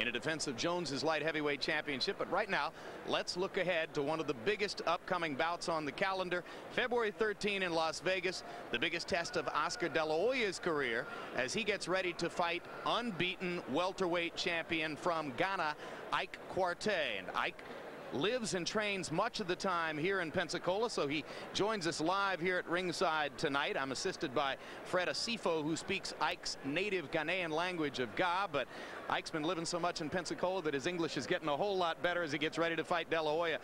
in a defense of Jones's light heavyweight championship. But right now, let's look ahead to one of the biggest upcoming bouts on the calendar. February 13 in Las Vegas, the biggest test of Oscar De La Hoya's career as he gets ready to fight unbeaten welterweight champion from Ghana, Ike Quartey. And Ike lives and trains much of the time here in Pensacola, so he joins us live here at ringside tonight. I'm assisted by Fred Asifo, who speaks Ike's native Ghanaian language of Ga, but Ike's been living so much in Pensacola that his English is getting a whole lot better as he gets ready to fight De La Hoya.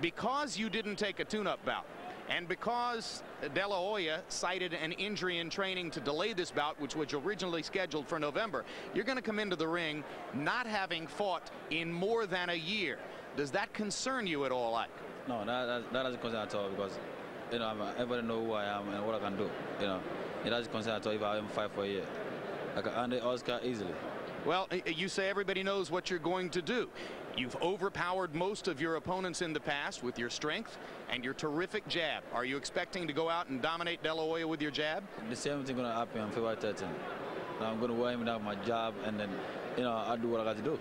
Because you didn't take a tune-up bout, and because De La Hoya cited an injury in training to delay this bout, which was originally scheduled for November, you're going to come into the ring not having fought in more than a year. Does that concern you at all, Ike? No, that, that, that doesn't concern at all because, you know, everybody know who I am and what I can do. You know, it doesn't concern at all if I am fight for a year. I can earn the Oscar easily. Well, you say everybody knows what you're going to do. You've overpowered most of your opponents in the past with your strength and your terrific jab. Are you expecting to go out and dominate De La Hoya with your jab? The same thing going to happen on February 13. I'm going to wear him down with my jab and then, you know, I'll do what I got to do.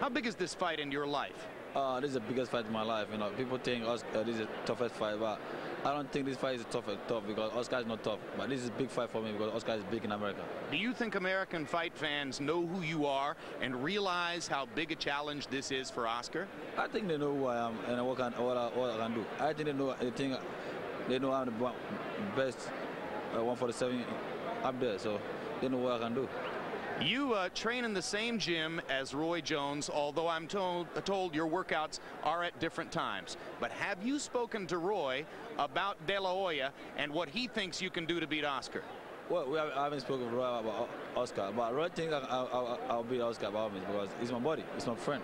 How big is this fight in your life? Uh, this is the biggest fight in my life. You know, people think Oscar, this is the toughest fight, but I don't think this fight is tough, tough because Oscar is not tough. But this is a big fight for me because Oscar is big in America. Do you think American fight fans know who you are and realize how big a challenge this is for Oscar? I think they know who I am and what, can, what, I, what I can do. I think they know. They think they know I'm the best uh, 147 up there, so they know what I can do. You uh, train in the same gym as Roy Jones, although I'm told, told your workouts are at different times. But have you spoken to Roy about De La Hoya and what he thinks you can do to beat Oscar? Well, we have, I haven't spoken to Roy about Oscar, but Roy thinks I'll, I'll, I'll beat Oscar me because he's my buddy, he's my friend.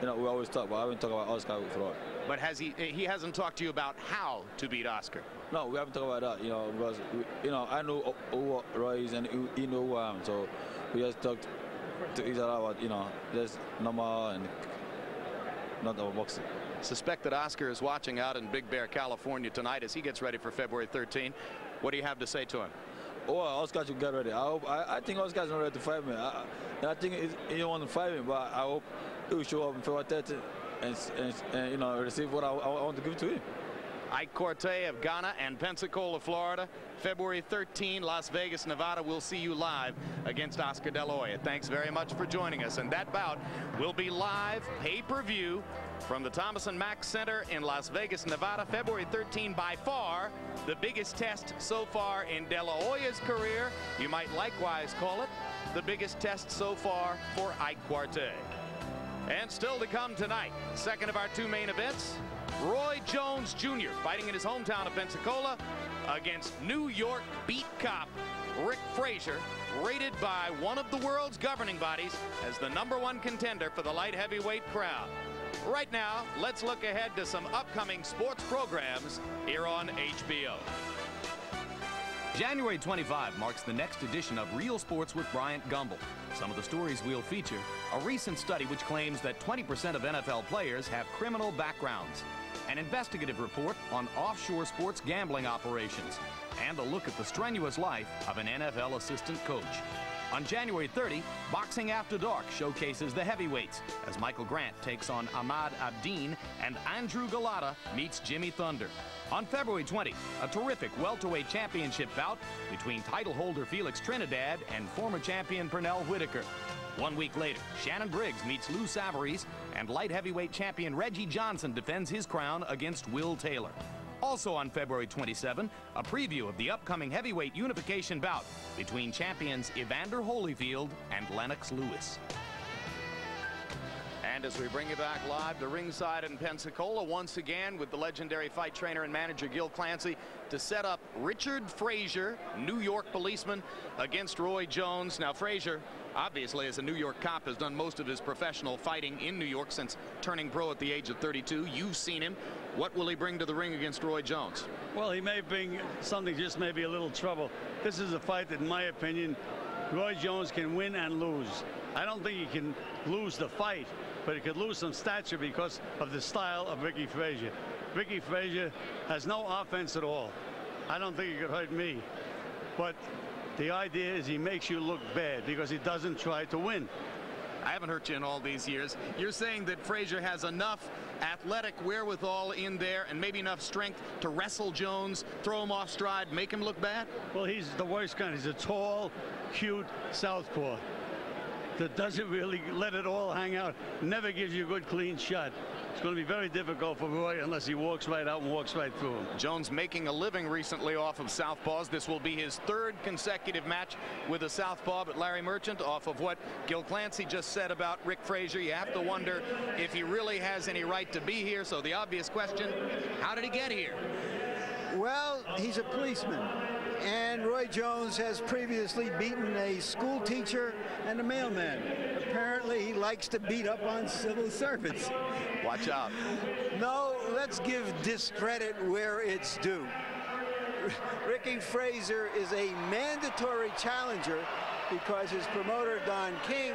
You know, we always talk, but I haven't talked about Oscar with Roy. But has he? He hasn't talked to you about how to beat Oscar. No, we haven't talked about that. You know, because we, you know I know who Roy is and he know who I am. So we just talked to each other about, you know, just normal and not about boxing. Suspect that Oscar is watching out in Big Bear, California tonight as he gets ready for February 13. What do you have to say to him? Oh, Oscar should get ready. I hope. I, I think Oscar's not ready to fight me. I, I think he don't want to fight me, but I hope he will show up in February 13 and, and, and you know receive what I, I want to give to him. Ike Quartey of Ghana and Pensacola, Florida. February 13, Las Vegas, Nevada. We'll see you live against Oscar De La Hoya. Thanks very much for joining us. And that bout will be live pay-per-view from the Thomas and Mack Center in Las Vegas, Nevada. February 13, by far, the biggest test so far in De La Hoya's career. You might likewise call it the biggest test so far for Ike Quartey. And still to come tonight, second of our two main events, Roy Jones Jr. fighting in his hometown of Pensacola against New York beat cop Rick Frazier, rated by one of the world's governing bodies as the number one contender for the light heavyweight crowd. Right now, let's look ahead to some upcoming sports programs here on HBO. January 25 marks the next edition of Real Sports with Bryant Gumbel. Some of the stories we'll feature, a recent study which claims that 20% of NFL players have criminal backgrounds an investigative report on offshore sports gambling operations, and a look at the strenuous life of an NFL assistant coach. On January 30, Boxing After Dark showcases the heavyweights as Michael Grant takes on Ahmad Abdeen and Andrew Golota meets Jimmy Thunder. On February 20, a terrific welterweight championship bout between title holder Felix Trinidad and former champion Pernell Whitaker. One week later, Shannon Briggs meets Lou Savarese, and light heavyweight champion Reggie Johnson defends his crown against Will Taylor. Also on February 27, a preview of the upcoming heavyweight unification bout between champions Evander Holyfield and Lennox Lewis. And as we bring you back live to ringside in Pensacola, once again with the legendary fight trainer and manager Gil Clancy to set up Richard Frazier, New York policeman, against Roy Jones. Now, Frazier, obviously, as a New York cop, has done most of his professional fighting in New York since turning pro at the age of 32. You've seen him. What will he bring to the ring against Roy Jones? Well, he may bring something, just maybe a little trouble. This is a fight that, in my opinion, Roy Jones can win and lose. I don't think he can lose the fight, but he could lose some stature because of the style of Ricky Frazier. Ricky Frazier has no offense at all. I don't think he could hurt me. But the idea is he makes you look bad because he doesn't try to win. I haven't hurt you in all these years. You're saying that Frazier has enough athletic wherewithal in there and maybe enough strength to wrestle Jones, throw him off stride, make him look bad? Well, he's the worst kind. He's a tall, cute southpaw that doesn't really let it all hang out, never gives you a good clean shot. It's going to be very difficult for Roy unless he walks right out and walks right through him. Jones making a living recently off of southpaws. This will be his third consecutive match with a southpaw, but Larry Merchant off of what Gil Clancy just said about Rick Frazier. You have to wonder if he really has any right to be here. So the obvious question, how did he get here? Well, he's a policeman. And Roy Jones has previously beaten a school teacher and a mailman. Apparently, he likes to beat up on civil servants. Watch out. No, let's give discredit where it's due. Ricky Frazier is a mandatory challenger because his promoter, Don King,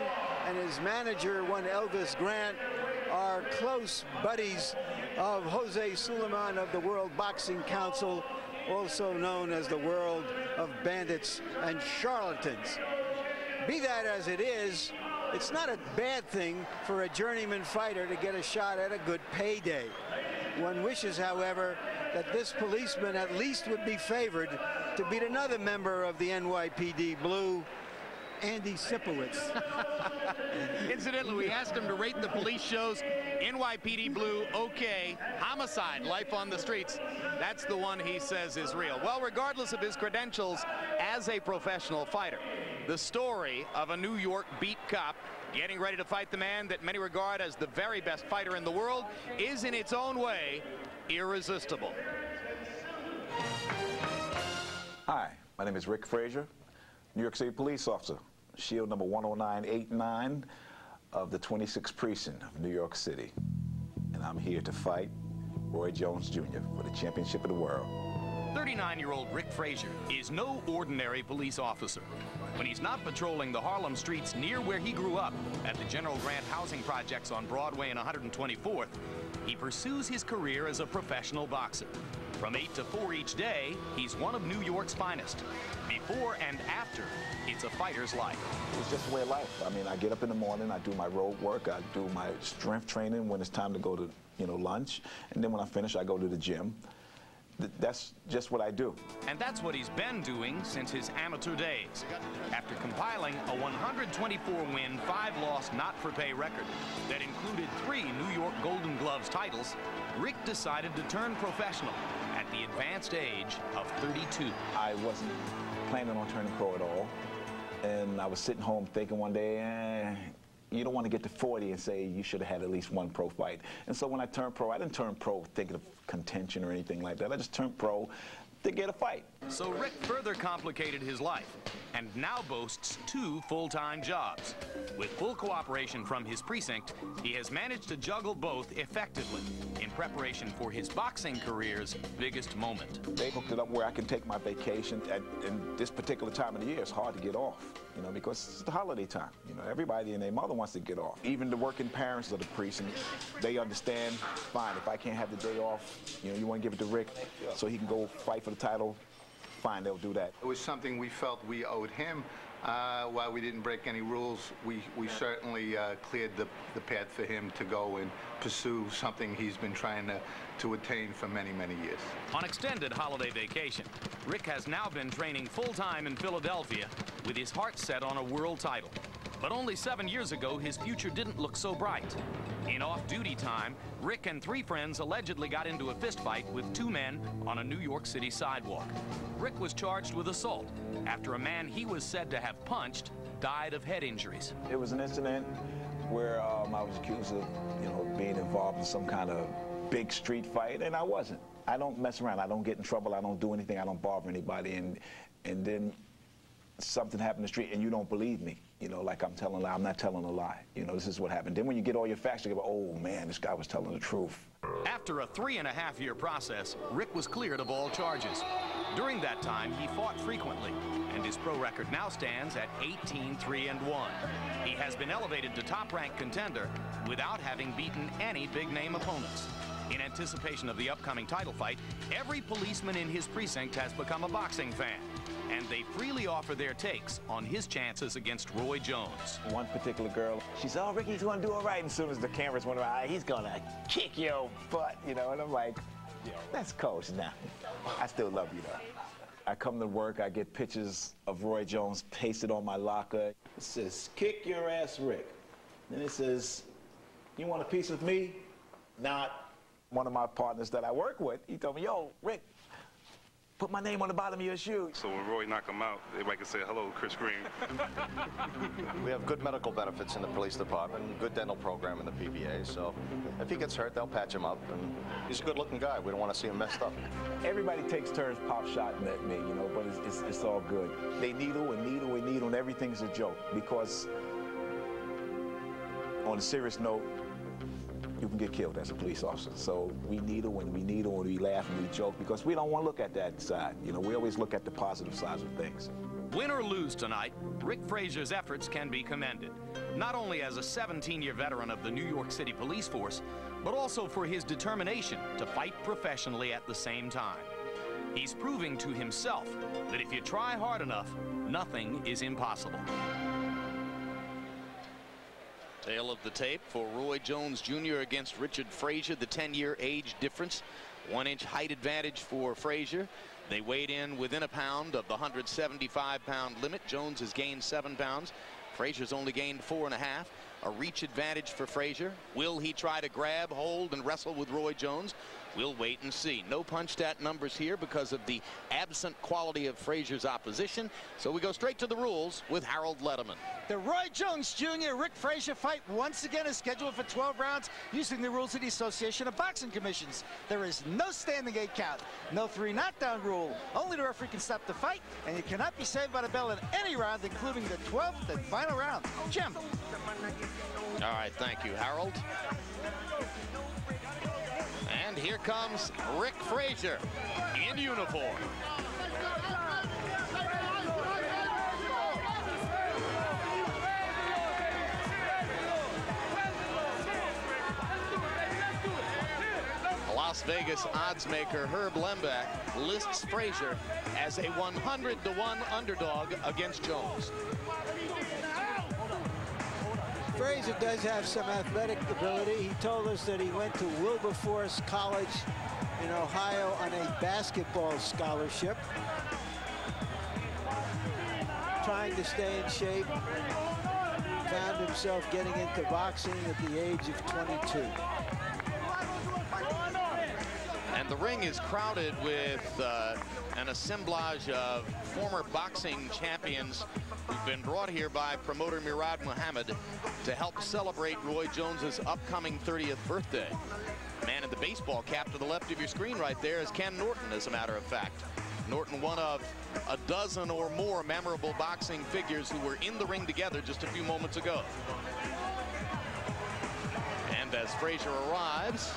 and his manager, one Elvis Grant, are close buddies of Jose Sulaiman of the World Boxing Council also known as the world of bandits and charlatans. Be that as it is, it's not a bad thing for a journeyman fighter to get a shot at a good payday. One wishes, however, that this policeman at least would be favored to beat another member of the NYPD Blue, Andy Sipowicz. Incidentally, we asked him to rate the police shows. NYPD Blue, okay. Homicide, life on the streets. That's the one he says is real. Well, regardless of his credentials as a professional fighter, the story of a New York beat cop getting ready to fight the man that many regard as the very best fighter in the world is in its own way irresistible. Hi, my name is Rick Frazier, New York City police officer, shield number 10989 of the 26th precinct of New York City. And I'm here to fight Roy Jones Jr. for the championship of the world. 39-year-old Rick Frazier is no ordinary police officer. When he's not patrolling the Harlem streets near where he grew up at the General Grant housing projects on Broadway and 124th, he pursues his career as a professional boxer. From 8 to 4 each day, he's one of New York's finest. Before and after, it's a fighter's life. It's just a way of life. I mean, I get up in the morning, I do my road work, I do my strength training when it's time to go to, you know, lunch, and then when I finish, I go to the gym. Th that's just what I do. And that's what he's been doing since his amateur days. After compiling a 124-win, five-loss, not-for-pay record that included three New York Golden Gloves titles, Rick decided to turn professional at the advanced age of 32. I wasn't planning on turning pro at all. And I was sitting home thinking one day, eh, you don't want to get to 40 and say you should have had at least one pro fight. And so when I turned pro, I didn't turn pro thinking of contention or anything like that. I just turned pro to get a fight. So Rick further complicated his life and now boasts two full-time jobs. With full cooperation from his precinct, he has managed to juggle both effectively in preparation for his boxing career's biggest moment. They hooked it up where I can take my vacation at in this particular time of the year. It's hard to get off, you know, because it's the holiday time. You know, everybody and their mother wants to get off. Even the working parents of the precinct, they understand, fine, if I can't have the day off, you know, you want to give it to Rick so he can go fight for the title, fine, they'll do that. It was something we felt we owed him. Uh, while we didn't break any rules, we, we certainly uh, cleared the, the path for him to go and pursue something he's been trying to, to attain for many, many years. On extended holiday vacation, Rick has now been training full-time in Philadelphia with his heart set on a world title. But only seven years ago, his future didn't look so bright. In off-duty time, Rick and three friends allegedly got into a fistfight with two men on a New York City sidewalk. Rick was charged with assault after a man he was said to have punched died of head injuries. It was an incident where um, I was accused of, you know, being involved in some kind of big street fight, and I wasn't. I don't mess around. I don't get in trouble. I don't do anything. I don't bother anybody. And and then something happened in the street, and you don't believe me. You know, like I'm telling a lie. I'm not telling a lie. You know, this is what happened. Then when you get all your facts, you go, oh man, this guy was telling the truth. After a three and a half year process, Rick was cleared of all charges. During that time, he fought frequently, and his pro record now stands at 18 3 and 1. He has been elevated to top ranked contender without having beaten any big name opponents. In anticipation of the upcoming title fight, every policeman in his precinct has become a boxing fan. and they freely offer their takes on his chances against Roy Jones. One particular girl, she said, oh, Ricky's to do all right. As soon as the cameras went around, he's to kick your butt, you know. And I'm like, that's coach now. I still love you, though. I come to work, I get pictures of Roy Jones pasted on my locker. It says, kick your ass, Rick. Then it says, you want a piece of me? Not one of my partners that I work with. He told me, yo, Rick, put my name on the bottom of your shoe. So when Roy knock him out, everybody can say, hello, Chris Green. we have good medical benefits in the police department, good dental program in the PBA, so if he gets hurt, they'll patch him up. And he's a good-looking guy. We don't want to see him messed up. Everybody takes turns pop shotting at me, you know, but it's, it's, it's all good. They needle and needle and needle, and everything's a joke because on a serious note, you can get killed as a police officer. So we needle and we needle and we laugh and we joke because we don't want to look at that side. You know, we always look at the positive sides of things. Win or lose tonight, Rick Frazier's efforts can be commended. Not only as a 17-year veteran of the New York City Police Force, but also for his determination to fight professionally at the same time. He's proving to himself that if you try hard enough, nothing is impossible. Tale of the tape for Roy Jones Jr. against Richard Frazier, the 10-year age difference. One-inch height advantage for Frazier. They weighed in within a pound of the 175-pound limit. Jones has gained seven pounds. Frazier's only gained four and a half. A reach advantage for Frazier. Will he try to grab, hold, and wrestle with Roy Jones? We'll wait and see. No punch stat numbers here because of the absent quality of Frazier's opposition. So we go straight to the rules with Harold Lederman. The Roy Jones Jr. Rick Frazier fight once again is scheduled for 12 rounds using the rules of the Association of Boxing Commissions. There is no standing eight count, no three knockdown rule. Only the referee can stop the fight, and you cannot be saved by the bell in any round, including the 12th and final round. Jim. All right, thank you, Harold. Here comes Rick Frazier in uniform. Las Vegas odds maker Herb Lambeck lists Frazier as a 100 to 1 underdog against Jones. Frazier does have some athletic ability. He told us that he went to Wilberforce College in Ohio on a basketball scholarship. Trying to stay in shape. Found himself getting into boxing at the age of 22. And the ring is crowded with uh, an assemblage of former boxing champions who've been brought here by promoter Murad Muhammad to help celebrate Roy Jones's upcoming 30th birthday. Man in the baseball cap to the left of your screen right there is Ken Norton, as a matter of fact. Norton, one of a dozen or more memorable boxing figures who were in the ring together just a few moments ago. And as Frazier arrives,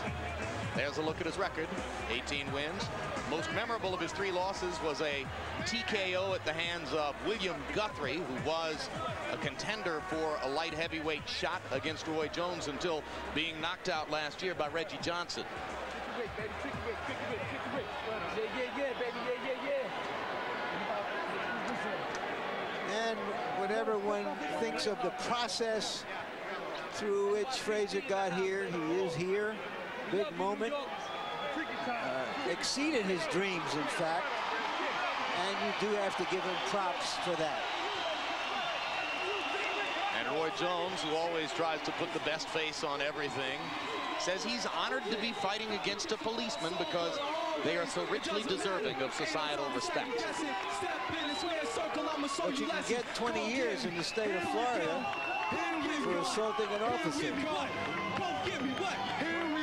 there's a look at his record. 18 wins. Most memorable of his three losses was a TKO at the hands of William Guthrie, who was a contender for a light heavyweight shot against Roy Jones until being knocked out last year by Reggie Johnson. And whenever one thinks of the process through which Frazier got here, he is here big moment. Uh, exceeded his dreams, in fact. And you do have to give him props for that. And Roy Jones, who always tries to put the best face on everything, says he's honored to be fighting against a policeman because they are so richly deserving of societal respect. But you can get 20 years in the state of Florida for assaulting an officer.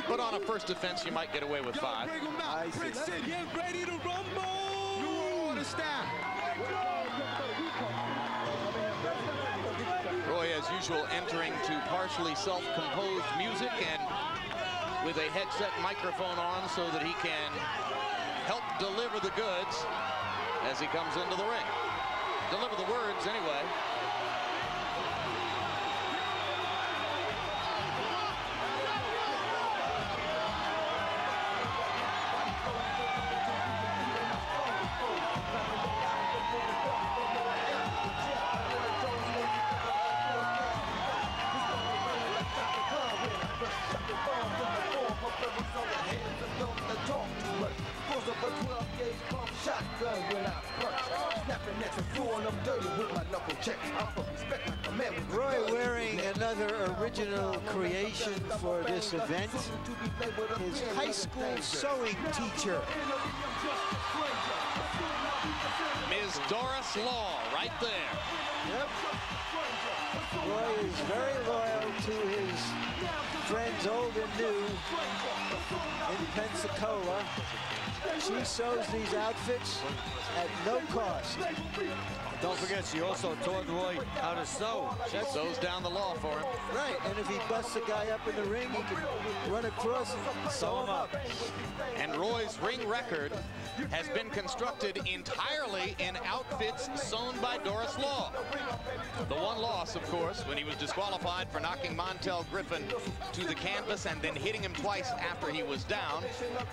But on a first offense, you might get away with five. I see. Style. Roy, as usual, entering to partially self-composed music and with a headset microphone on so that he can help deliver the goods as he comes into the ring. Deliver the words, anyway. For this event. His high school sewing teacher. Ms. Doris Law right there. Yep. Roy is very loyal to his friends old and new in Pensacola. She sews these outfits at no cost. Don't forget, she also taught Roy how to sew. She sews down the law for him. Right, and if he busts a guy up in the ring, he can run across and sew him up. And Roy's ring record has been constructed entirely in outfits sewn by Doris Law. The one loss, of course, when he was disqualified for knocking Montel Griffin to the canvas and then hitting him twice after he was down.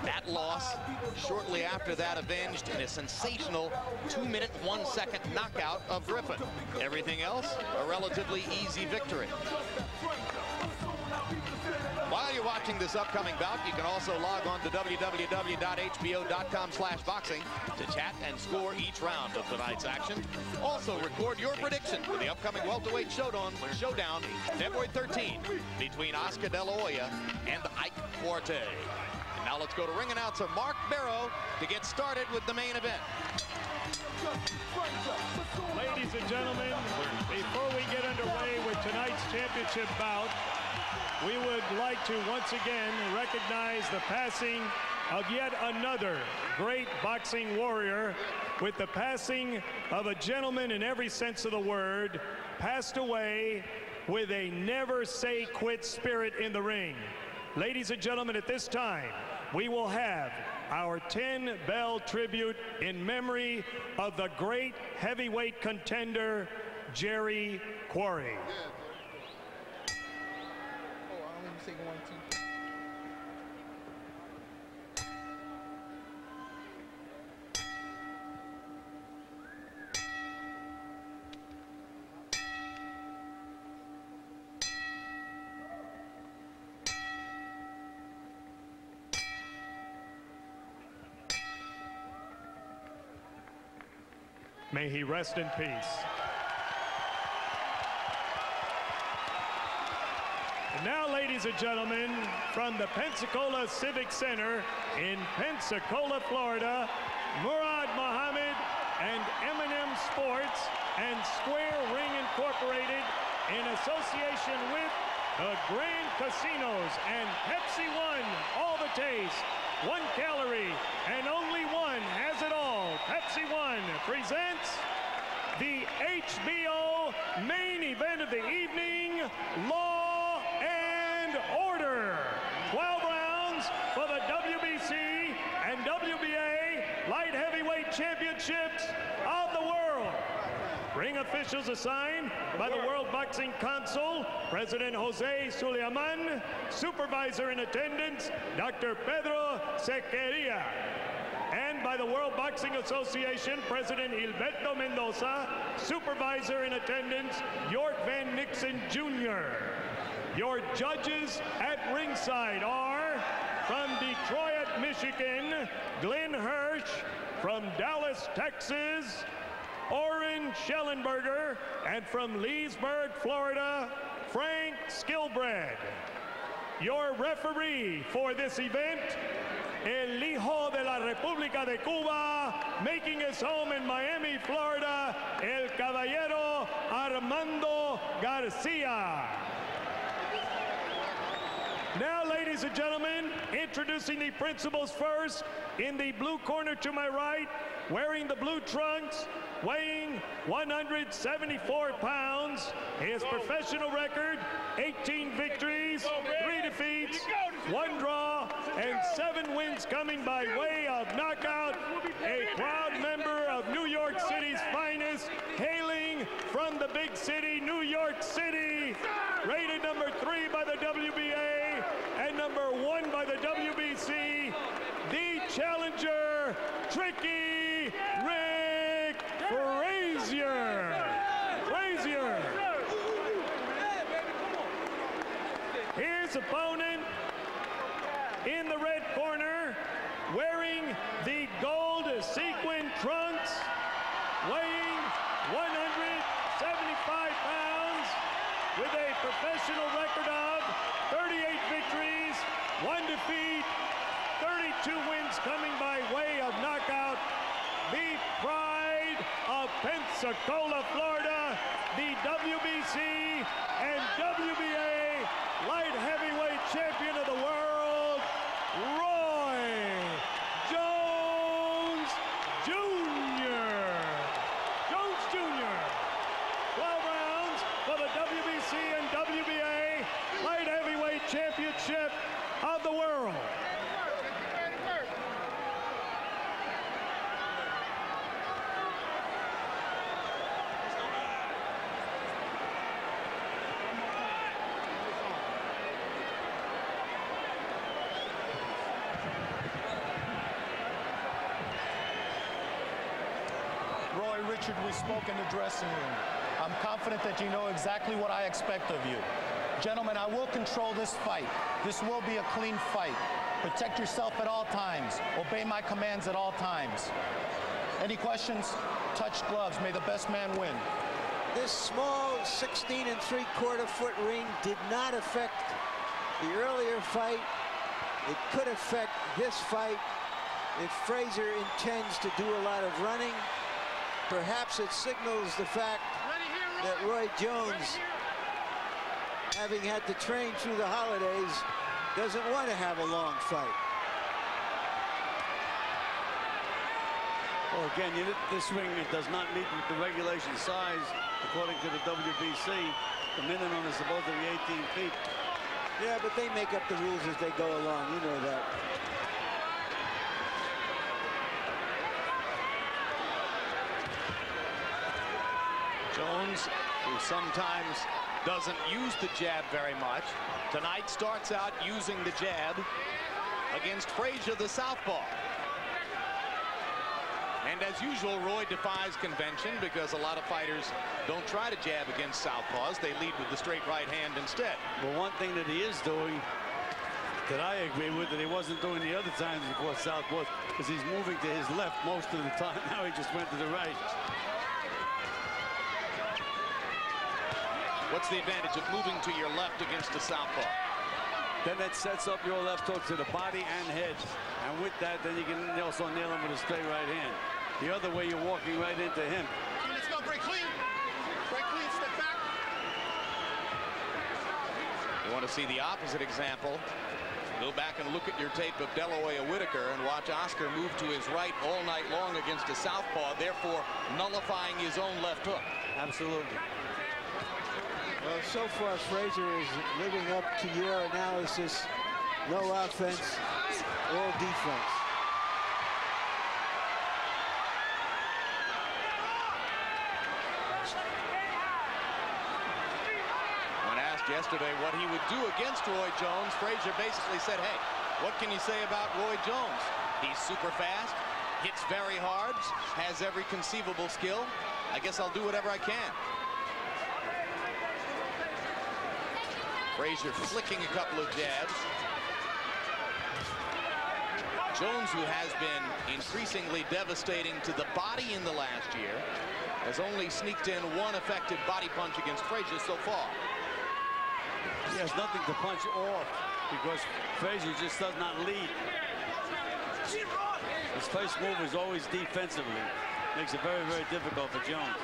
That loss, shortly after that, avenged in a sensational two-minute, one-second knockout of Griffin. Everything else, a relatively easy victory. While you're watching this upcoming bout, you can also log on to www.hbo.com slash boxing to chat and score each round of tonight's action. Also, record your prediction for the upcoming welterweight showdown, showdown February 13 between Oscar De La Hoya and Ike Quartey. And now let's go to ring announcer Mark Beiro to get started with the main event. Ladies and gentlemen, before we get underway with tonight's championship bout, we would like to once again recognize the passing of yet another great boxing warrior with the passing of a gentleman in every sense of the word, passed away with a never say quit spirit in the ring. Ladies and gentlemen, at this time, we will have our 10 bell tribute in memory of the great heavyweight contender, Jerry Quarry. May he rest in peace. And now, ladies and gentlemen, from the Pensacola Civic Center in Pensacola, Florida, Murad Muhammad and M&M Sports and Square Ring Incorporated in association with the Grand Casinos and Pepsi One, all the taste, one calorie, and only one has it all. Pepsi One presents the HBO main event of the evening, Law and Order. 12 rounds for the WBC and WBA light heavyweight championships of the world. Ring officials assigned by the World Boxing Council, President Jose Sulaiman, supervisor in attendance, Dr. Pedro Sequeria, by the World Boxing Association, President Gilberto Mendoza, supervisor in attendance, York Van Nixon Jr. Your judges at ringside are from Detroit, Michigan, Glenn Hirsch, from Dallas, Texas, Oren Shellenberger, and from Leesburg, Florida, Frank Skilbred. Your referee for this event, El Hijo de la República de Cuba, making his home in Miami, Florida, El Caballero Armando Garcia. Now, ladies and gentlemen, introducing the principals first. In the blue corner to my right, wearing the blue trunks, weighing 174 pounds. His professional record, 18 victories, three defeats, one draw, and seven wins coming by way of knockout. A proud member of New York City's finest, hailing from the big city, New York City. Rated number three by the WBA and number one by the WBC. The challenger, Tricky Rick Frazier. Frazier. His opponent in the red corner, wearing the gold sequin trunks, weighing 175 pounds with a professional record of 38 victories, one defeat, 32 wins coming by way of knockout. The pride of Pensacola, Florida, the WBC and WBA light heavyweight champion of the world, Roy Jones Jr. Jones Jr. 12 rounds for the WBC and WBA light heavyweight championship of the world. Roy Richard, we spoke in the dressing room. I'm confident that you know exactly what I expect of you. Gentlemen, I will control this fight. This will be a clean fight. Protect yourself at all times. Obey my commands at all times. Any questions? Touch gloves. May the best man win. This small 16 and three quarter foot ring did not affect the earlier fight. It could affect this fight if Frazier intends to do a lot of running. Perhaps it signals the fact that Roy Jones, having had to train through the holidays, doesn't want to have a long fight. Well, again, you, this ring it does not meet with the regulation size according to the WBC. The minimum is supposed to be 18 feet. Yeah, but they make up the rules as they go along. You know that. Jones, who sometimes doesn't use the jab very much, tonight starts out using the jab against Frazier, the southpaw. And as usual, Roy defies convention because a lot of fighters don't try to jab against southpaws. They lead with the straight right hand instead. But one thing that he is doing that I agree with that he wasn't doing the other times before southpaws because he's moving to his left most of the time. Now he just went to the right. What's the advantage of moving to your left against a southpaw? Then that sets up your left hook to the body and head. And with that, then you can also nail him with a straight right hand. The other way, you're walking right into him. Let's go, break clean. Break clean, step back. You want to see the opposite example? Go back and look at your tape of De La Whitaker and watch Oscar move to his right all night long against a southpaw, therefore nullifying his own left hook. Absolutely. Well, so far Frazier is living up to your analysis. No offense, all defense. When asked yesterday what he would do against Roy Jones, Frazier basically said, hey, what can you say about Roy Jones? He's super fast, hits very hard, has every conceivable skill. I guess I'll do whatever I can. Frazier flicking a couple of jabs. Jones, who has been increasingly devastating to the body in the last year, has only sneaked in one effective body punch against Frazier so far. He has nothing to punch off because Frazier just does not lead. His first move is always defensively. Makes it very, very difficult for Jones.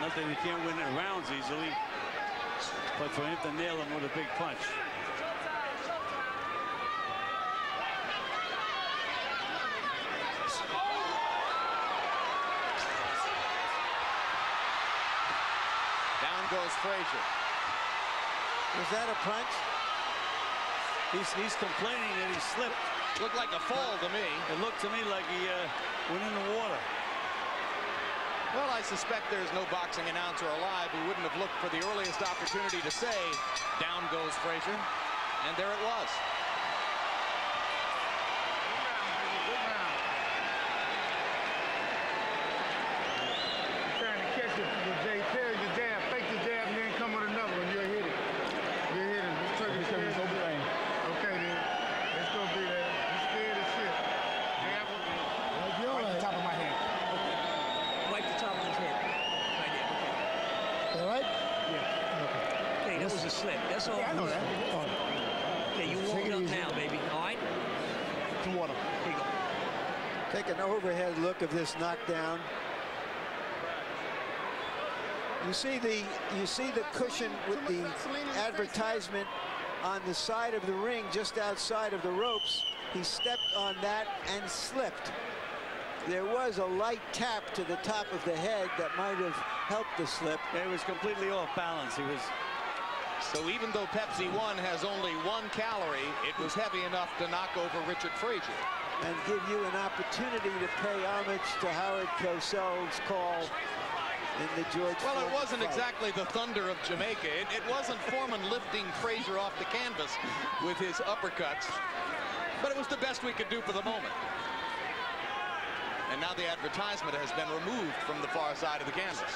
Nothing he can't win in rounds easily, but for him to nail him with a big punch. Down goes Frazier. Was that a punch? He's, he's complaining that he slipped. Looked like a fall to me. It looked to me like he uh, went in the water. Well, I suspect there's no boxing announcer alive who wouldn't have looked for the earliest opportunity to say, down goes Frazier. And there it was. Trying to catch it with Jay Perry, the jab, fake the jab, and then come with another one. You'll hit it. You'll hit it. Just take it serious. Okay, then. Let's go be that. You scared as shit. Jab. Right the top of my head. Wipe the top of his head. slip. That's all. Yeah, I know that. Okay, you warm up now, baby. All right? Some water. Here you go. Take an overhead look of this knockdown. You see the you see the cushion with the advertisement on the side of the ring just outside of the ropes. He stepped on that and slipped. There was a light tap to the top of the head that might have helped the slip. It was completely off balance. He was So even though Pepsi One has only one calorie, it was heavy enough to knock over Richard Frazier. And give you an opportunity to pay homage to Howard Cosell's call in the George Well, it wasn't fight. exactly the thunder of Jamaica. It, it wasn't Foreman lifting Frazier off the canvas with his uppercuts, but it was the best we could do for the moment. And now the advertisement has been removed from the far side of the canvas.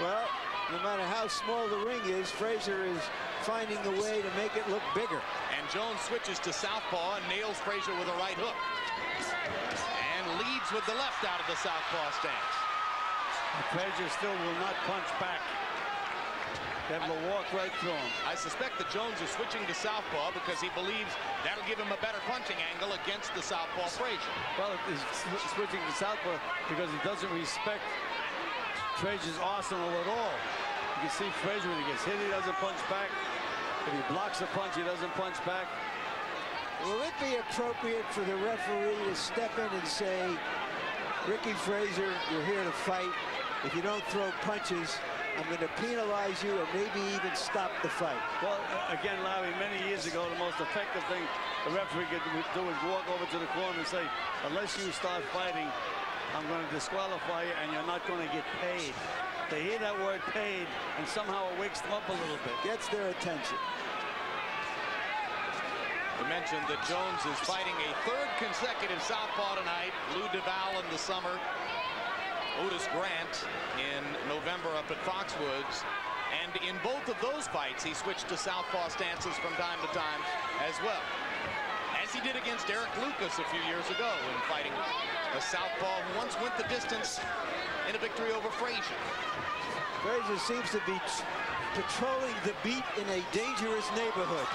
Well, no matter how small the ring is, Frazier is finding a way to make it look bigger. And Jones switches to southpaw and nails Frazier with a right hook. And leads with the left out of the southpaw stance. Frazier still will not punch back. They will walk right through him. I suspect that Jones is switching to southpaw because he believes that'll give him a better punching angle against the southpaw Frazier. Well, he's switching to southpaw because he doesn't respect Frazier's arsenal at all. You can see Frazier when he gets hit, he doesn't punch back. If he blocks a punch, he doesn't punch back. Will it be appropriate for the referee to step in and say, Ricky Frazier, you're here to fight. If you don't throw punches, I'm going to penalize you and maybe even stop the fight. Well, again, Larry, many years ago, the most effective thing the referee could do is walk over to the corner and say, unless you start fighting, I'm going to disqualify you and you're not going to get paid. They hear that word paid and somehow it wakes them up a little bit. Gets their attention. We mentioned that Jones is fighting a third consecutive southpaw tonight. Lou Del Valle in the summer. Otis Grant in November up at Foxwoods. And in both of those fights, he switched to southpaw stances from time to time as well. As he did against Eric Lucas a few years ago in fighting a southpaw who once went the distance in a victory over Frazier. Frazier seems to be patrolling the beat in a dangerous neighborhood.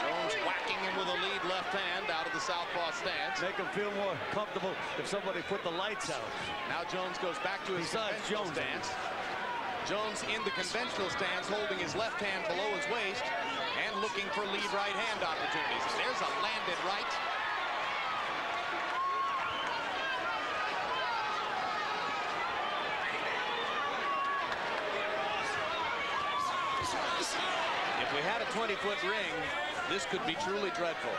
Jones whacking him with a lead left hand out of the southpaw stance. Make him feel more comfortable if somebody put the lights out. Now Jones goes back to his Besides conventional Jones, stance. Jones in the conventional stance, holding his left hand below his waist and looking for lead right hand opportunities. There's a landed right. If we had a 20-foot ring, this could be truly dreadful.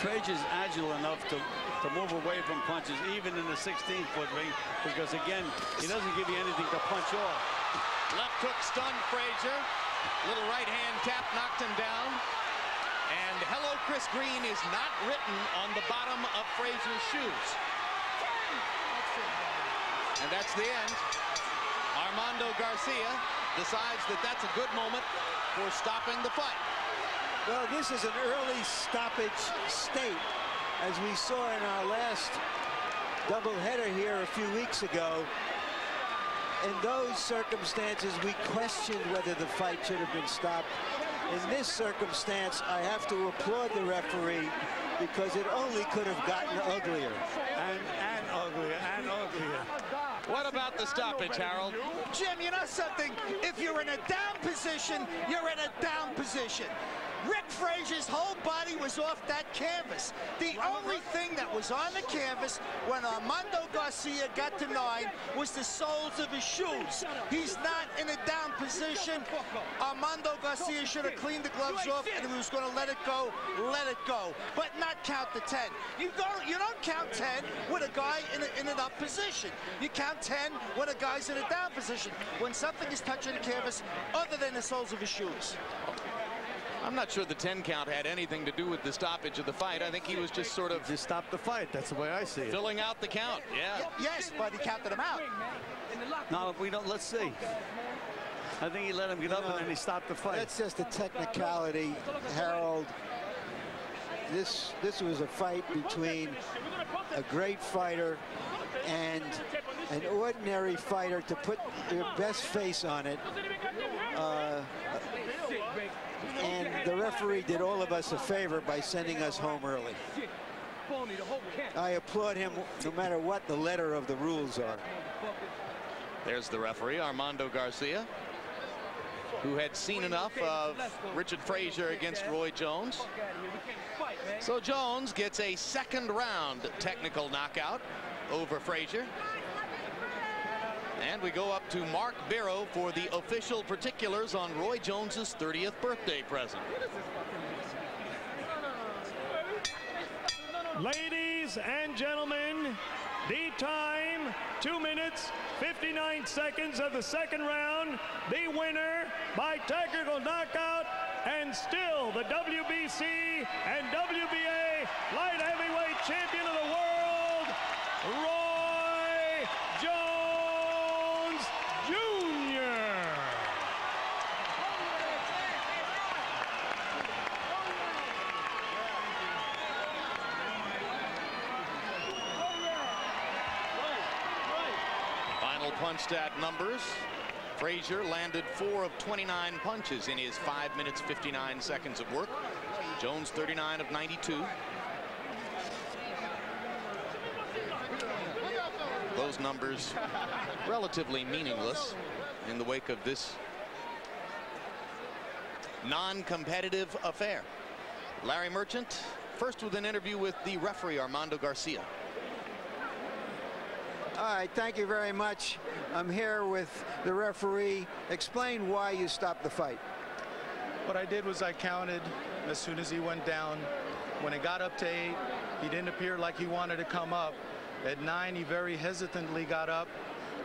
Frazier's agile enough to, to move away from punches, even in the 16-foot ring, because again, he doesn't give you anything to punch off. Left hook stunned Frazier. Little right hand tap knocked him down. And hello, Chris Green is not written on the bottom of Frazier's shoes. And that's the end. Armando Garcia decides that that's a good moment for stopping the fight. Well, this is an early stoppage state, as we saw in our last doubleheader here a few weeks ago. In those circumstances, we questioned whether the fight should have been stopped. In this circumstance, I have to applaud the referee because it only could have gotten uglier. And, and uglier, and uglier. What about the stoppage, Harold? Jim, you know something? If you're in a down position, you're in a down position. Rick Frazier's whole body was off that canvas. The only thing that was on the canvas when Armando Garcia got to nine was the soles of his shoes. He's not in a down position. Armando Garcia should have cleaned the gloves off and he was going to let it go, let it go. But not count the 10. You, go, you don't count 10 with a guy in, a, in an up position. You count 10 when a guy's in a down position. When something is touching the canvas other than the soles of his shoes. I'm not sure the 10 count had anything to do with the stoppage of the fight. I think he was just sort of Just stop the fight. That's the way I see it. filling out the count. Yeah. Yes, but he counted him out. No, we don't. Let's see. I think he let him get up and then he stopped the fight. That's just a technicality, Harold. This this was a fight between a great fighter and an ordinary fighter to put your best face on it. Uh, and the referee did all of us a favor by sending us home early. I applaud him no matter what the letter of the rules are. There's the referee, Armando Garcia, who had seen enough of Richard Frazier against Roy Jones. So Jones gets a second round technical knockout over Frazier. And we go up to Mark Beiro for the official particulars on Roy Jones's 30th birthday present. Ladies and gentlemen, the time, 2 minutes, 59 seconds of the second round. The winner by technical knockout and still the WBC and WBA light heavyweight champion of the world, Roy Jones Jr. Final punch stat numbers. Frazier landed four of 29 punches in his five minutes 59 seconds of work. Jones 39 of 92. Those numbers relatively meaningless in the wake of this non-competitive affair. Larry Merchant first with an interview with the referee Armando Garcia. All right, thank you very much. I'm here with the referee. Explain why you stopped the fight. What I did was I counted as soon as he went down. When it got up to eight, he didn't appear like he wanted to come up. At nine, he very hesitantly got up.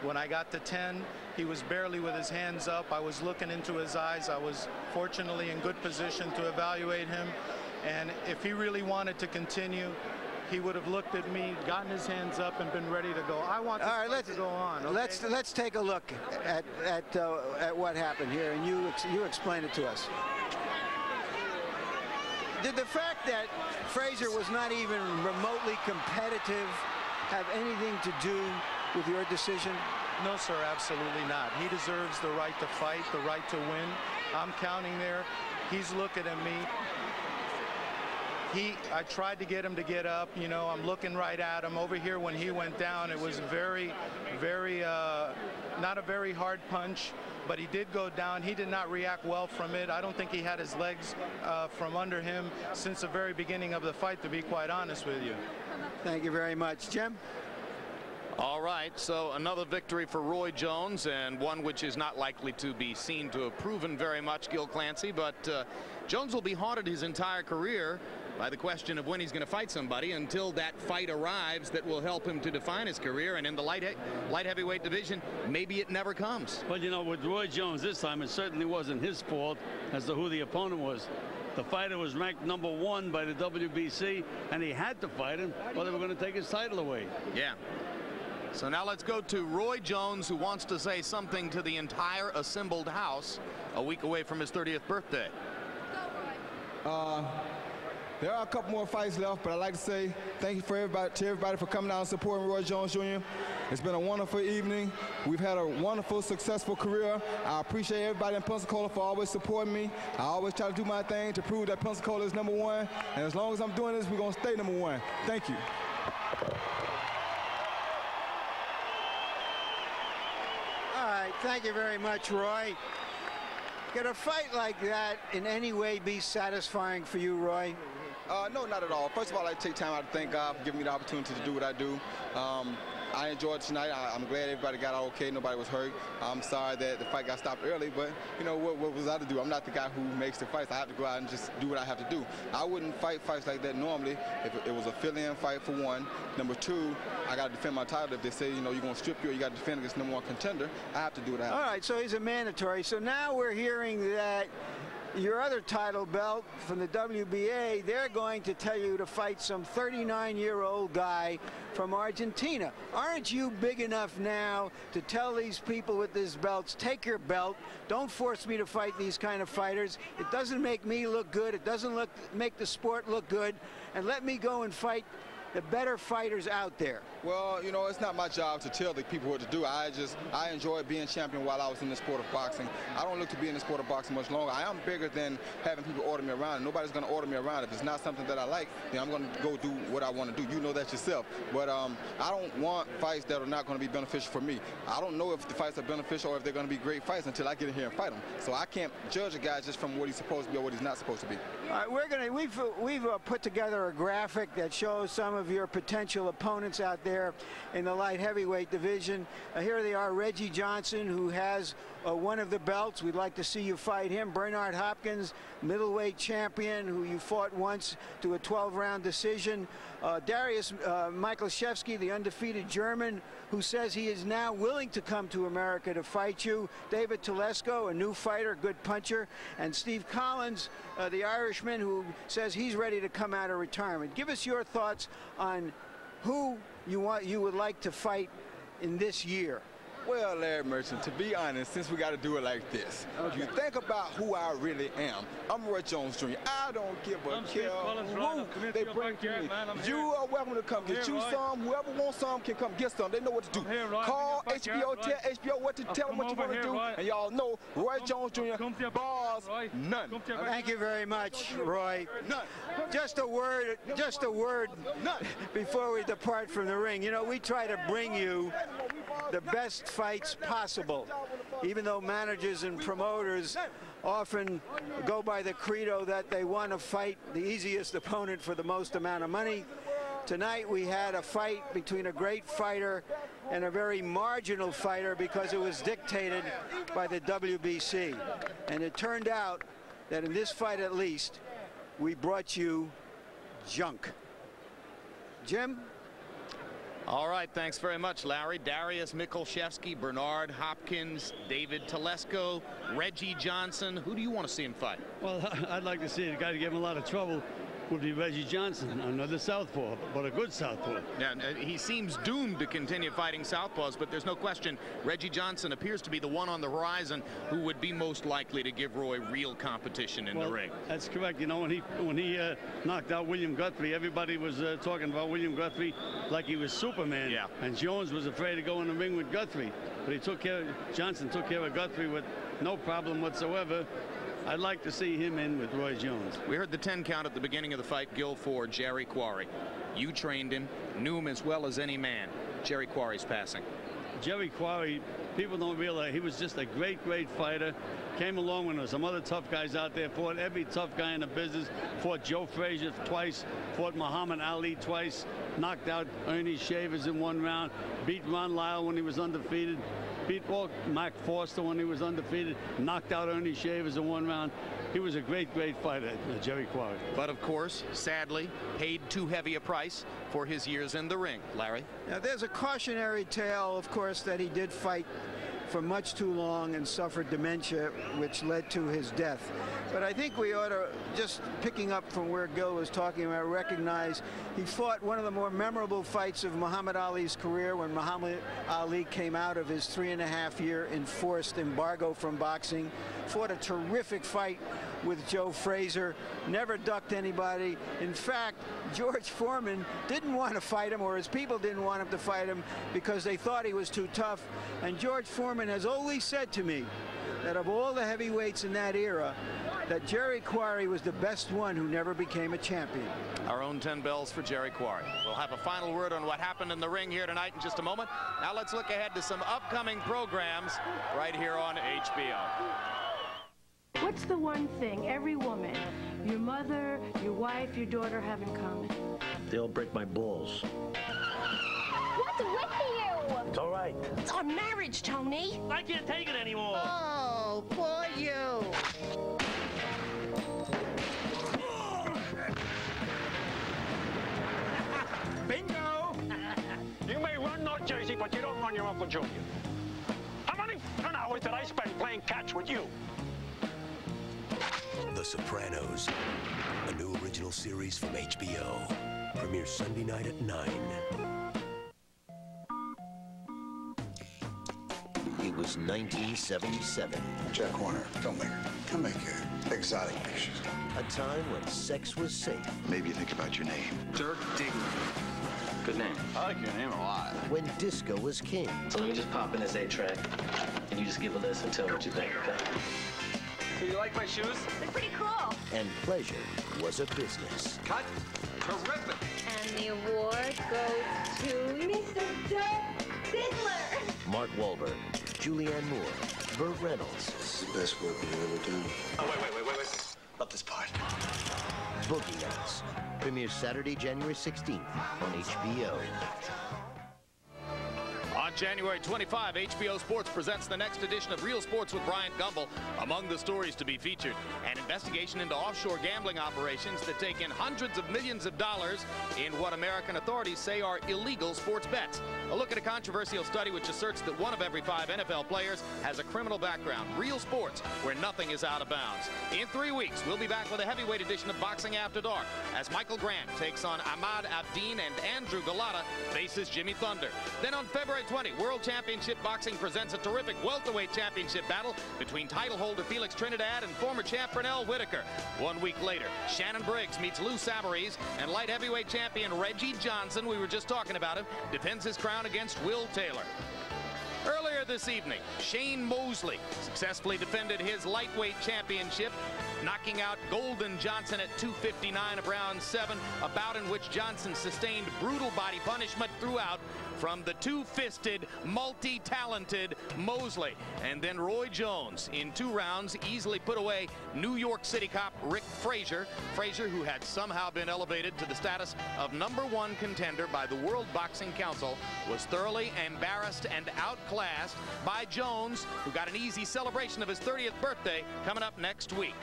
When I got to 10, he was barely with his hands up. I was looking into his eyes. I was fortunately in good position to evaluate him. And if he really wanted to continue, he would have looked at me, gotten his hands up, and been ready to go. I want All right, let's to go on. okay? Let's let's take a look at at uh, at what happened here, and you ex you explain it to us. Did the fact that Frazier was not even remotely competitive have anything to do with your decision? No, sir, absolutely not. He deserves the right to fight, the right to win. I'm counting there. He's looking at me. He, I tried to get him to get up. You know, I'm looking right at him. Over here, when he went down, it was very, very, uh, not a very hard punch, but he did go down. He did not react well from it. I don't think he had his legs uh, from under him since the very beginning of the fight, to be quite honest with you. Thank you very much, Jim. All right, so another victory for Roy Jones and one which is not likely to be seen to have proven very much, Gil Clancy, but uh, Jones will be haunted his entire career by the question of when he's going to fight somebody until that fight arrives that will help him to define his career. And in the light, he light heavyweight division, maybe it never comes. But you know, with Roy Jones this time, it certainly wasn't his fault as to who the opponent was. The fighter was ranked number one by the WBC, and he had to fight him, or they were going to take his title away. Yeah. So now let's go to Roy Jones, who wants to say something to the entire assembled house a week away from his 30th birthday. Uh, there are a couple more fights left, but I'd like to say thank you for everybody, to everybody for coming out and supporting Roy Jones Jr. It's been a wonderful evening. We've had a wonderful, successful career. I appreciate everybody in Pensacola for always supporting me. I always try to do my thing to prove that Pensacola is number one. And as long as I'm doing this, we're going to stay number one. Thank you. All right, thank you very much, Roy. Could a fight like that in any way be satisfying for you, Roy? Uh, no, not at all. First of all, I take time out to thank God for giving me the opportunity to do what I do. Um, I enjoyed tonight. I, am glad everybody got out okay. Nobody was hurt. I'm sorry that the fight got stopped early, but you know what, what was I to do? I'm not the guy who makes the fights. I have to go out and just do what I have to do. I wouldn't fight fights like that normally if it was a fill-in fight for one. Number two, I got to defend my title. If they say you know you're going to strip you or you got to defend against number one contender, I have to do what I have. All right, so he's a mandatory. So now we're hearing that your other title belt from the WBA, they're going to tell you to fight some 39-year-old guy from Argentina. Aren't you big enough now to tell these people with these belts, take your belt, don't force me to fight these kind of fighters. It doesn't make me look good. It doesn't look make the sport look good. And let me go and fight the better fighters out there. Well, you know, it's not my job to tell the people what to do. I just, I enjoyed being champion while I was in the sport of boxing. I don't look to be in the sport of boxing much longer. I am bigger than having people order me around. Nobody's going to order me around. If it's not something that I like, then I'm going to go do what I want to do. You know that yourself. But um, I don't want fights that are not going to be beneficial for me. I don't know if the fights are beneficial or if they're going to be great fights until I get in here and fight them. So I can't judge a guy just from what he's supposed to be or what he's not supposed to be. All right, we're gonna we've we've uh, put together a graphic that shows some of your potential opponents out there in the light heavyweight division. Uh, here they are: Reggie Johnson, who has uh, one of the belts. We'd like to see you fight him. Bernard Hopkins, middleweight champion, who you fought once to a 12-round decision. Uh, Darius uh, the undefeated German, who says he is now willing to come to America to fight you. David Telesco, a new fighter, good puncher, and Steve Collins, uh, the Irishman, who says he's ready to come out of retirement. Give us your thoughts on who you want you would like to fight in this year. Well, Larry Merchant, to be honest, since we got to do it like this, okay. you think about who I really am. I'm Roy Jones Jr. I don't give a care who they bring to me. You are welcome to come get you some. Whoever wants some can come get some. They know what to do. Call HBO, tell HBO what to tell them what you want to do, and y'all know Roy Jones Jr. Bars, none. Thank you very much, Roy. None. Just a word, just a word none. before we depart from the ring. You know, we try to bring you the best fights possible, even though managers and promoters often go by the credo that they want to fight the easiest opponent for the most amount of money. Tonight we had a fight between a great fighter and a very marginal fighter because it was dictated by the WBC. And it turned out that in this fight at least, we brought you junk. Jim? All right, thanks very much, Larry. Darius Michalczewski, Bernard Hopkins, David Telesco, Reggie Johnson. Who do you want to see him fight? Well, I'd like to see a guy to give him a lot of trouble would be Reggie Johnson, another southpaw, but a good southpaw. Yeah, he seems doomed to continue fighting southpaws, but there's no question Reggie Johnson appears to be the one on the horizon who would be most likely to give Roy real competition in well, the ring. That's correct. You know, when he when he uh, knocked out William Guthrie, everybody was uh, talking about William Guthrie like he was Superman. Yeah. And Jones was afraid to go in the ring with Guthrie, but he took care. Johnson took care of Guthrie with no problem whatsoever. I'd like to see him in with Roy Jones. We heard the 10 count at the beginning of the fight, Gil Ford, Jerry Quarry. You trained him, knew him as well as any man. Jerry Quarry's passing. Jerry Quarry, people don't realize he was just a great, great fighter. Came along when there were some other tough guys out there. Fought every tough guy in the business. Fought Joe Frazier twice. Fought Muhammad Ali twice. Knocked out Ernie Shavers in one round. Beat Ron Lyle when he was undefeated beat Mark Mac Foster when he was undefeated, knocked out Ernie Shavers in one round. He was a great, great fighter, uh, Jerry Quarry. But of course, sadly, paid too heavy a price for his years in the ring. Larry? Now, there's a cautionary tale, of course, that he did fight for much too long and suffered dementia, which led to his death. But I think we ought to, just picking up from where Gil was talking about, recognize he fought one of the more memorable fights of Muhammad Ali's career when Muhammad Ali came out of his three and a half year enforced embargo from boxing. Fought a terrific fight with Joe Frazier, never ducked anybody. In fact, George Foreman didn't want to fight him, or his people didn't want him to fight him because they thought he was too tough. And George Foreman has always said to me that of all the heavyweights in that era, that Jerry Quarry was the best one who never became a champion. Our own 10 bells for Jerry Quarry. We'll have a final word on what happened in the ring here tonight in just a moment. Now let's look ahead to some upcoming programs right here on HBO. What's the one thing every woman, your mother, your wife, your daughter have in common? They all break my balls. What's with you? It's all right. It's our marriage, Tony. I can't take it anymore. Oh, poor you. Bingo! you may run North Jersey, but you don't run your Uncle Junior. How many fun hours did I spend playing catch with you? The Sopranos, a new original series from HBO. Premieres Sunday night at 9. It was 1977. Jack Horner, filmmaker. Come make uh, exotic pictures. A time when sex was safe. Maybe you think about your name. Dirk Diggler. Good name. I like your name a lot. When disco was king. So let me just pop in this eight track, and you just give a listen, tell me what you think, okay? So you like my shoes? They're pretty cool. And pleasure was a business. Cut. Terrific. And the award goes to Mr. Dirk Diggler. Mark Wahlberg, Julianne Moore, Burt Reynolds. This is the best work we've ever done. Oh, wait, wait, wait, wait, wait. Love this part. Boogie Nights. Premieres Saturday, January 16th on HBO. January 25, HBO Sports presents the next edition of Real Sports with Bryant Gumbel. Among the stories to be featured, an investigation into offshore gambling operations that take in hundreds of millions of dollars in what American authorities say are illegal sports bets. A look at a controversial study which asserts that one of every five NFL players has a criminal background. Real Sports, where nothing is out of bounds. In three weeks, we'll be back with a heavyweight edition of Boxing After Dark as Michael Grant takes on Ahmad Abdin and Andrew Golota faces Jimmy Thunder. Then on February 20, World Championship Boxing presents a terrific welterweight championship battle between title holder Felix Trinidad and former champ Pernell Whitaker. One week later, Shannon Briggs meets Lou Savarese, and light heavyweight champion Reggie Johnson, we were just talking about him, defends his crown against Will Taylor. Earlier this evening, Shane Mosley successfully defended his lightweight championship, knocking out Golden Johnson at 259 of round seven, a bout in which Johnson sustained brutal body punishment throughout from the two-fisted, multi-talented Mosley. And then Roy Jones, in two rounds, easily put away New York City cop Rick Frazier. Frazier, who had somehow been elevated to the status of number one contender by the World Boxing Council, was thoroughly embarrassed and outclassed by Jones, who got an easy celebration of his 30th birthday coming up next week.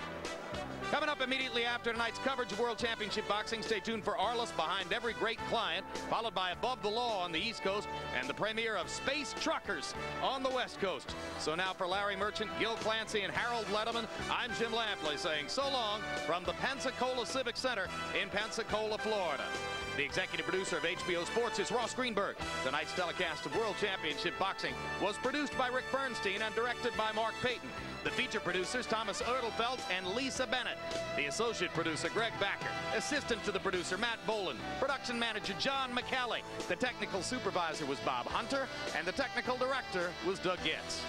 Coming up immediately after tonight's coverage of World Championship Boxing, stay tuned for Arliss Behind Every Great Client, followed by Above the Law on the East Coast, and the premiere of Space Truckers on the West Coast. So now for Larry Merchant, Gil Clancy, and Harold Lederman, I'm Jim Lampley saying so long from the Pensacola Civic Center in Pensacola, Florida. The executive producer of HBO Sports is Ross Greenberg. Tonight's telecast of World Championship Boxing was produced by Rick Bernstein and directed by Mark Payton. The feature producers, Thomas Erdelfelt and Lisa Bennett. The associate producer, Greg Backer. Assistant to the producer, Matt Boland. Production manager, John McCallie. The technical supervisor was Bob Hunter. And the technical director was Doug Getz.